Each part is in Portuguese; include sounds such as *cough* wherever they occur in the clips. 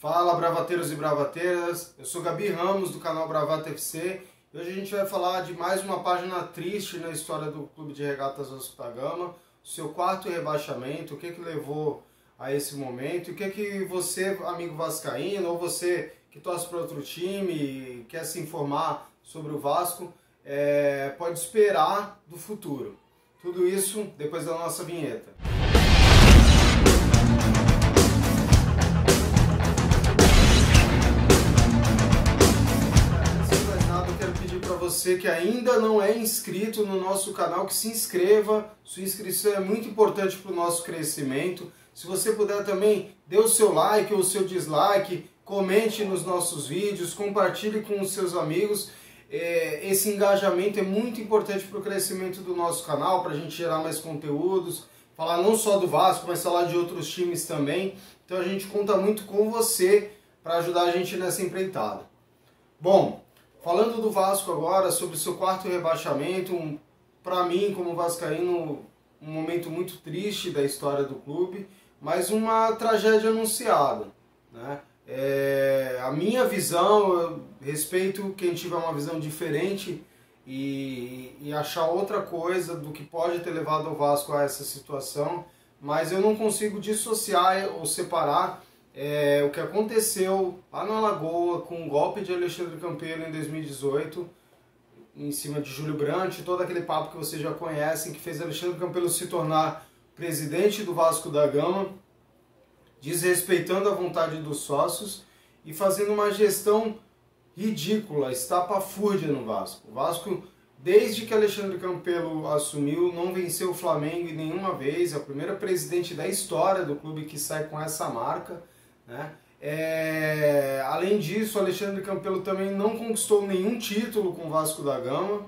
Fala bravateiros e bravateiras, eu sou Gabi Ramos do canal Bravata FC e hoje a gente vai falar de mais uma página triste na história do Clube de Regatas Vasco Gama, seu quarto rebaixamento, o que que levou a esse momento e o que que você, amigo vascaíno, ou você que torce para outro time e quer se informar sobre o Vasco, é, pode esperar do futuro. Tudo isso depois da nossa vinheta. Você que ainda não é inscrito no nosso canal, que se inscreva. Sua inscrição é muito importante para o nosso crescimento. Se você puder também, dê o seu like ou o seu dislike, comente nos nossos vídeos, compartilhe com os seus amigos. É, esse engajamento é muito importante para o crescimento do nosso canal, para a gente gerar mais conteúdos, falar não só do Vasco, mas falar de outros times também. Então a gente conta muito com você para ajudar a gente nessa empreitada. Bom, Falando do Vasco agora, sobre o seu quarto rebaixamento, um, para mim, como vascaíno, um momento muito triste da história do clube, mas uma tragédia anunciada. Né? É, a minha visão, eu respeito quem tiver uma visão diferente e, e achar outra coisa do que pode ter levado o Vasco a essa situação, mas eu não consigo dissociar ou separar é, o que aconteceu lá na Lagoa com o golpe de Alexandre Campelo em 2018, em cima de Júlio Brandt, todo aquele papo que vocês já conhecem, que fez Alexandre Campelo se tornar presidente do Vasco da Gama, desrespeitando a vontade dos sócios e fazendo uma gestão ridícula, estapafúrdia no Vasco. O Vasco, desde que Alexandre Campelo assumiu, não venceu o Flamengo nenhuma vez, é o primeiro presidente da história do clube que sai com essa marca. Né? É, além disso, Alexandre Campelo também não conquistou nenhum título com o Vasco da Gama.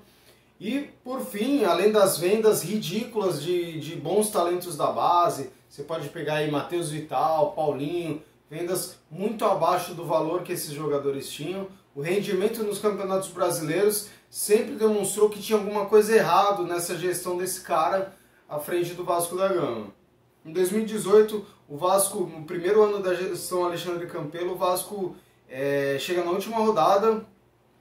E, por fim, além das vendas ridículas de, de bons talentos da base, você pode pegar aí Matheus Vital, Paulinho, vendas muito abaixo do valor que esses jogadores tinham. O rendimento nos campeonatos brasileiros sempre demonstrou que tinha alguma coisa errado nessa gestão desse cara à frente do Vasco da Gama. Em 2018, o Vasco, no primeiro ano da gestão Alexandre Campelo, o Vasco é, chega na última rodada,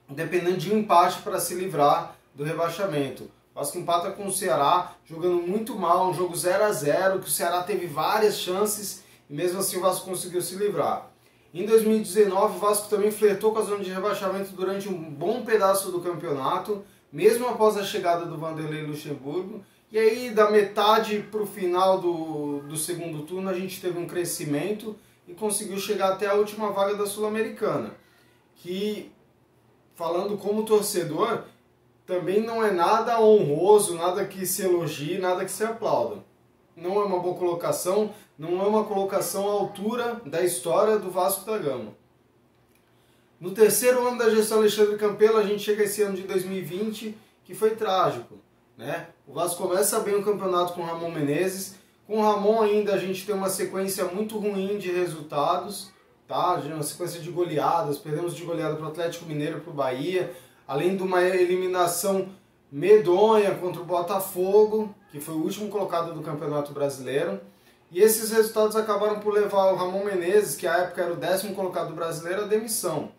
dependendo de um empate para se livrar do rebaixamento. O Vasco empata com o Ceará, jogando muito mal, um jogo 0 a 0 que o Ceará teve várias chances e mesmo assim o Vasco conseguiu se livrar. Em 2019, o Vasco também flertou com a zona de rebaixamento durante um bom pedaço do campeonato, mesmo após a chegada do Vanderlei Luxemburgo, e aí, da metade para o final do, do segundo turno, a gente teve um crescimento e conseguiu chegar até a última vaga da Sul-Americana. Que, falando como torcedor, também não é nada honroso, nada que se elogie, nada que se aplauda. Não é uma boa colocação, não é uma colocação à altura da história do Vasco da Gama. No terceiro ano da gestão Alexandre Campelo, a gente chega esse ano de 2020, que foi trágico. Né? O Vasco começa bem o campeonato com o Ramon Menezes. Com o Ramon ainda a gente tem uma sequência muito ruim de resultados, tá? Uma sequência de goleadas, perdemos de goleada para o Atlético Mineiro, para o Bahia, além de uma eliminação medonha contra o Botafogo, que foi o último colocado do Campeonato Brasileiro. E esses resultados acabaram por levar o Ramon Menezes, que à época era o décimo colocado brasileiro, à demissão.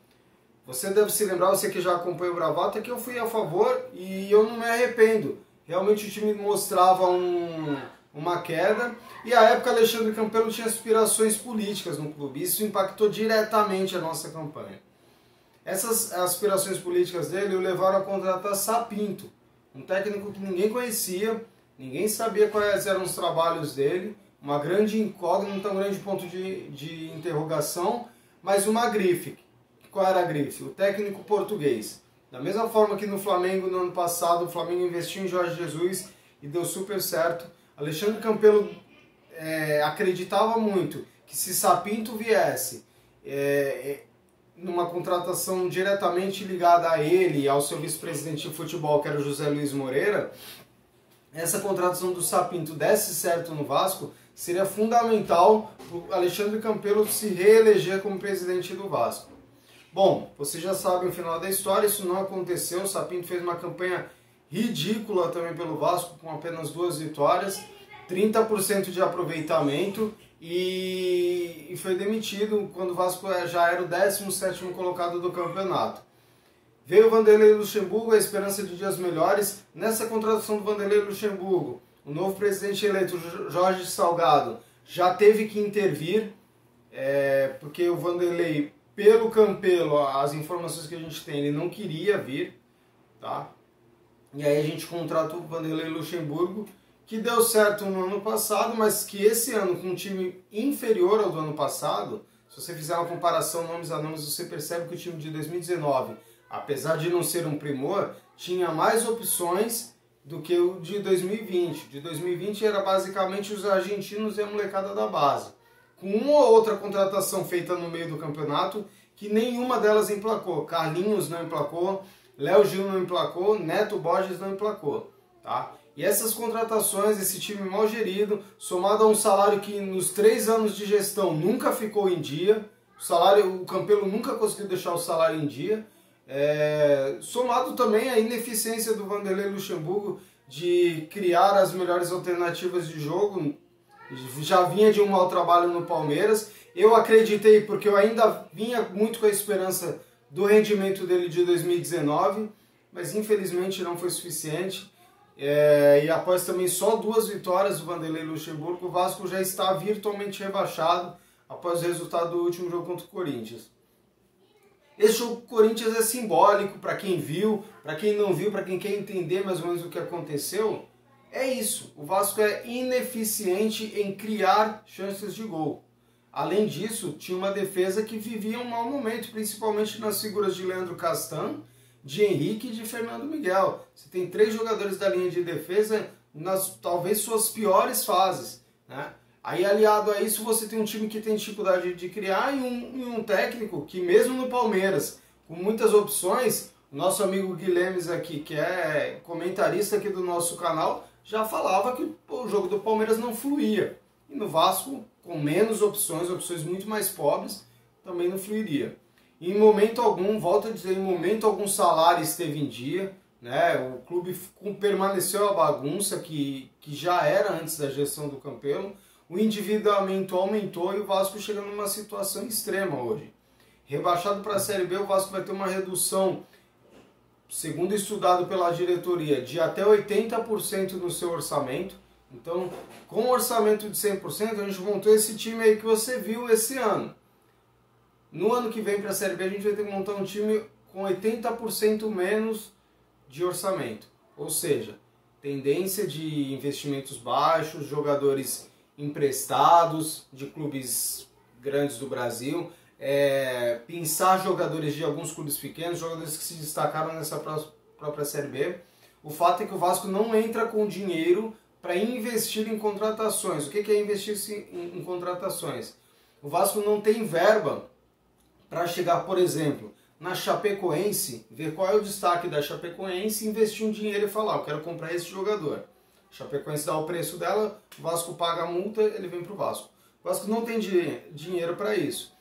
Você deve se lembrar, você que já acompanha o Bravata, que eu fui a favor e eu não me arrependo realmente o time mostrava um, uma queda. E à época Alexandre Campelo tinha aspirações políticas no clube. Isso impactou diretamente a nossa campanha. Essas aspirações políticas dele o levaram a contratar Sapinto, um técnico que ninguém conhecia, ninguém sabia quais eram os trabalhos dele, uma grande incógnita, um grande ponto de, de interrogação, mas uma grife. Qual era a grife? O técnico português. Da mesma forma que no Flamengo no ano passado, o Flamengo investiu em Jorge Jesus e deu super certo. Alexandre Campelo é, acreditava muito que se Sapinto viesse é, é, numa contratação diretamente ligada a ele e ao seu vice-presidente de futebol, que era o José Luiz Moreira, essa contratação do Sapinto desse certo no Vasco, seria fundamental o Alexandre Campelo se reeleger como presidente do Vasco. Bom, vocês já sabem o final da história, isso não aconteceu. O Sapinto fez uma campanha ridícula também pelo Vasco, com apenas duas vitórias, 30% de aproveitamento e, e foi demitido quando o Vasco já era o 17 colocado do campeonato. Veio o Vanderlei Luxemburgo, a esperança de dias melhores. Nessa contratação do Vanderlei Luxemburgo, o novo presidente eleito, Jorge Salgado, já teve que intervir, é, porque o Vanderlei, pelo Campelo, as informações que a gente tem, ele não queria vir, tá? E aí a gente contrata o Vanderlei Luxemburgo, que deu certo no ano passado, mas que esse ano, com um time inferior ao do ano passado, se você fizer uma comparação nomes a nomes, você percebe que o time de 2019, apesar de não ser um primor, tinha mais opções do que o de 2020. De 2020 era basicamente os argentinos e a molecada da base. Com uma ou outra contratação feita no meio do campeonato, que nenhuma delas emplacou. Carlinhos não emplacou, Léo Gil não emplacou, Neto Borges não emplacou. Tá? E essas contratações, esse time mal gerido, somado a um salário que nos três anos de gestão nunca ficou em dia, o salário, o Campelo nunca conseguiu deixar o salário em dia, é, somado também à ineficiência do Vanderlei Luxemburgo de criar as melhores alternativas de jogo, já vinha de um mau trabalho no Palmeiras. Eu acreditei porque eu ainda vinha muito com a esperança do rendimento dele de 2019, mas infelizmente não foi suficiente. É, e após também só duas vitórias do Vanderlei Luxemburgo, o Vasco já está virtualmente rebaixado após o resultado do último jogo contra o Corinthians. Esse jogo com o Corinthians é simbólico para quem viu, para quem não viu, para quem quer entender mais ou menos o que aconteceu. É isso, o Vasco é ineficiente em criar chances de gol. Além disso, tinha uma defesa que vivia um mau momento, principalmente nas figuras de Leandro Castan, de Henrique e de Fernando Miguel. Você tem três jogadores da linha de defesa nas talvez suas piores fases. Né? Aí aliado a isso você tem um time que tem dificuldade de criar e um, e um técnico que mesmo no Palmeiras, com muitas opções, nosso amigo Guilherme aqui, que é comentarista aqui do nosso canal, já falava que o jogo do Palmeiras não fluía. E no Vasco, com menos opções, opções muito mais pobres, também não fluiria. Em momento algum, volto a dizer, em momento algum salário esteve em dia, né? O clube permaneceu a bagunça que, que já era antes da gestão do Campelo. O endividamento aumentou e o Vasco chega numa situação extrema hoje. Rebaixado para a Série B, o Vasco vai ter uma redução, segundo estudado pela diretoria, de até 80% no seu orçamento. Então, com um orçamento de 100%, a gente montou esse time aí que você viu esse ano. No ano que vem para a Série B a gente vai ter que montar um time com 80% menos de orçamento. Ou seja, tendência de investimentos baixos, jogadores emprestados de clubes grandes do Brasil, é, pensar jogadores de alguns clubes pequenos, jogadores que se destacaram nessa própria Série B. O fato é que o Vasco não entra com dinheiro para investir em contratações. O que é investir em, em contratações? O Vasco não tem verba para chegar, por exemplo, na Chapecoense, ver qual é o destaque da Chapecoense, investir um dinheiro e falar, eu quero comprar esse jogador. A Chapecoense dá o preço dela, o Vasco paga a multa, ele vem para o Vasco. O Vasco não tem dinheiro para isso.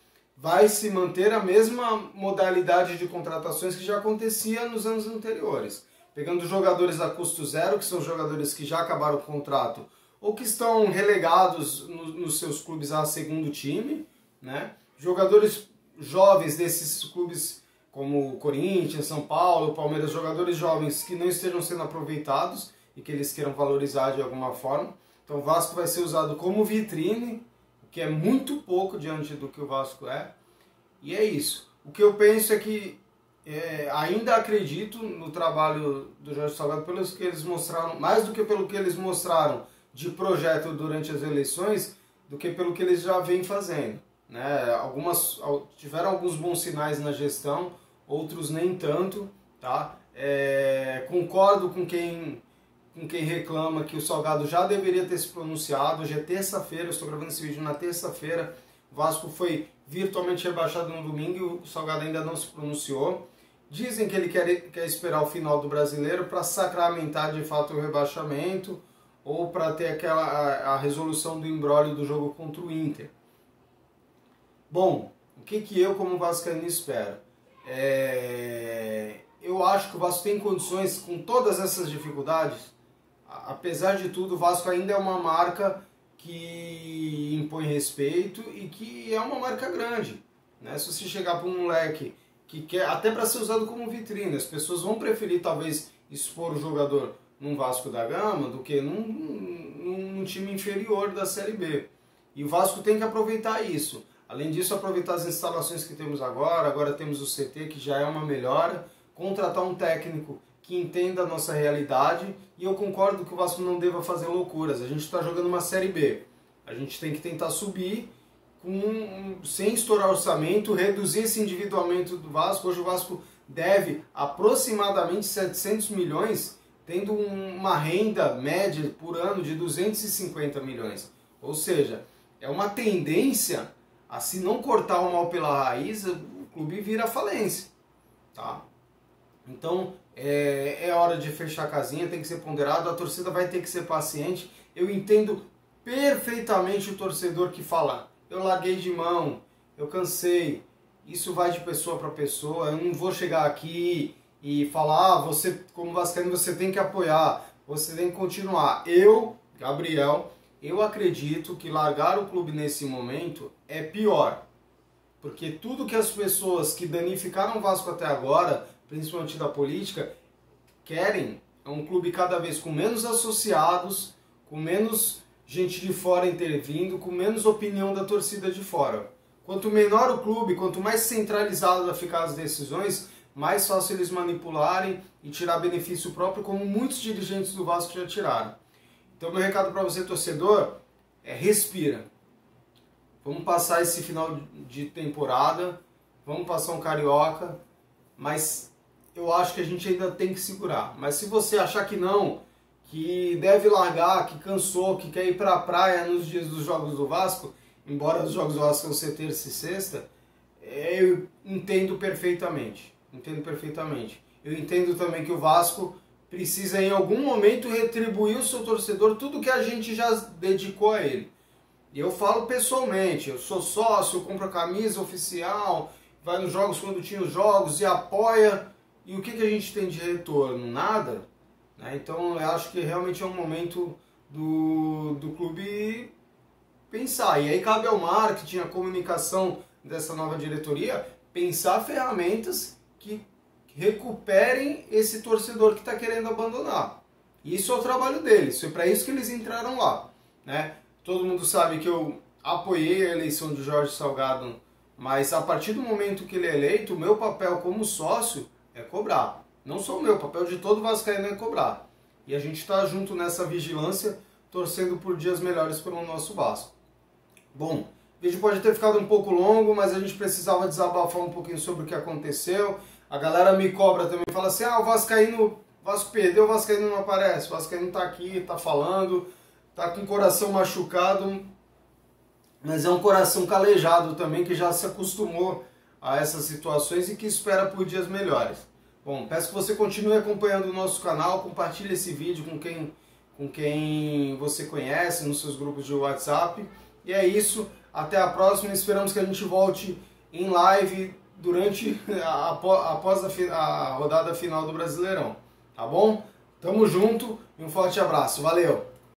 Vai se manter a mesma modalidade de contratações que já acontecia nos anos anteriores. Pegando jogadores a custo zero, que são jogadores que já acabaram o contrato, ou que estão relegados nos seus clubes a segundo time, né? Jogadores jovens desses clubes como Corinthians, São Paulo, Palmeiras, jogadores jovens que não estejam sendo aproveitados e que eles queiram valorizar de alguma forma. Então o Vasco vai ser usado como vitrine, que é muito pouco diante do que o Vasco é. E é isso. O que eu penso é que é, ainda acredito no trabalho do Jorge Salgado pelos que eles mostraram, mais do que pelo que eles mostraram de projeto durante as eleições, do que pelo que eles já vêm fazendo. Né? Algumas, tiveram alguns bons sinais na gestão, outros nem tanto. Tá? É, concordo com quem, com quem reclama que o Salgado já deveria ter se pronunciado. Hoje é terça-feira, estou gravando esse vídeo na terça-feira. O Vasco foi virtualmente rebaixado no domingo e o Salgado ainda não se pronunciou. Dizem que ele quer, quer esperar o final do brasileiro para sacramentar de fato o rebaixamento ou para ter aquela a, a resolução do embrólio do jogo contra o Inter. Bom, o que, que eu como vascaíno espero? É... Eu acho que o Vasco tem condições, com todas essas dificuldades, apesar de tudo, o Vasco ainda é uma marca que impõe respeito e que é uma marca grande. Né? Se você chegar para um moleque que quer, até para ser usado como vitrine, as pessoas vão preferir talvez expor o jogador num Vasco da Gama do que num, num, num time inferior da Série B. E o Vasco tem que aproveitar isso. Além disso, aproveitar as instalações que temos agora, agora temos o CT, que já é uma melhora, contratar um técnico que entenda a nossa realidade e eu concordo que o Vasco não deva fazer loucuras. A gente está jogando uma Série B. A gente tem que tentar subir sem estourar orçamento, reduzir esse endividamento do Vasco. Hoje o Vasco deve aproximadamente 700 milhões, tendo uma renda média por ano de 250 milhões. Ou seja, é uma tendência a se não cortar o mal pela raiz, o clube vira falência. Tá? Então é, é hora de fechar a casinha, tem que ser ponderado, a torcida vai ter que ser paciente. Eu entendo perfeitamente o torcedor que fala, eu larguei de mão, eu cansei. Isso vai de pessoa para pessoa. Eu não vou chegar aqui e falar, ah, você como vascaíno você tem que apoiar, você tem que continuar. Eu, Gabriel, eu acredito que largar o clube nesse momento é pior. Porque tudo que as pessoas que danificaram o Vasco até agora, principalmente da política, querem é um clube cada vez com menos associados, com menos gente de fora intervindo, com menos opinião da torcida de fora. Quanto menor o clube, quanto mais centralizado ficar as decisões, mais fácil eles manipularem e tirar benefício próprio, como muitos dirigentes do Vasco já tiraram. Então, meu recado para você, torcedor, é respira. Vamos passar esse final de temporada, vamos passar um carioca, mas eu acho que a gente ainda tem que segurar. Mas se você achar que não, que deve largar, que cansou, que quer ir para a praia nos dias dos Jogos do Vasco, embora os Jogos do Vasco vão ser terça e sexta, eu entendo perfeitamente. Entendo perfeitamente. Eu entendo também que o Vasco precisa em algum momento retribuir o seu torcedor tudo que a gente já dedicou a ele. E eu falo pessoalmente, eu sou sócio, eu compro a camisa oficial, vai nos jogos quando tinha os jogos e apoia. E o que, que a gente tem de retorno? Nada. Né? Então eu acho que realmente é um momento do, do clube pensar. E aí cabe ao marketing, à comunicação dessa nova diretoria, pensar ferramentas que recuperem esse torcedor que está querendo abandonar. Isso é o trabalho deles, foi para isso que eles entraram lá. Né? Todo mundo sabe que eu apoiei a eleição de Jorge Salgado, mas a partir do momento que ele é eleito, o meu papel como sócio é cobrar. Não só o meu, o papel de todo Vascaíno é cobrar. E a gente está junto nessa vigilância, torcendo por dias melhores para o nosso Vasco. Bom, o vídeo pode ter ficado um pouco longo, mas a gente precisava desabafar um pouquinho sobre o que aconteceu. A galera me cobra também, fala assim, ah, o Vascaíno, Vasco perdeu, o Vascaíno não aparece. O Vascaíno está aqui, está falando, está com o coração machucado, mas é um coração calejado também, que já se acostumou a essas situações e que espera por dias melhores. Bom, peço que você continue acompanhando o nosso canal, compartilhe esse vídeo com quem, com quem você conhece nos seus grupos de WhatsApp. E é isso, até a próxima. Esperamos que a gente volte em live durante *laughs* após a, a rodada final do Brasileirão. Tá bom? Tamo junto e um forte abraço. Valeu!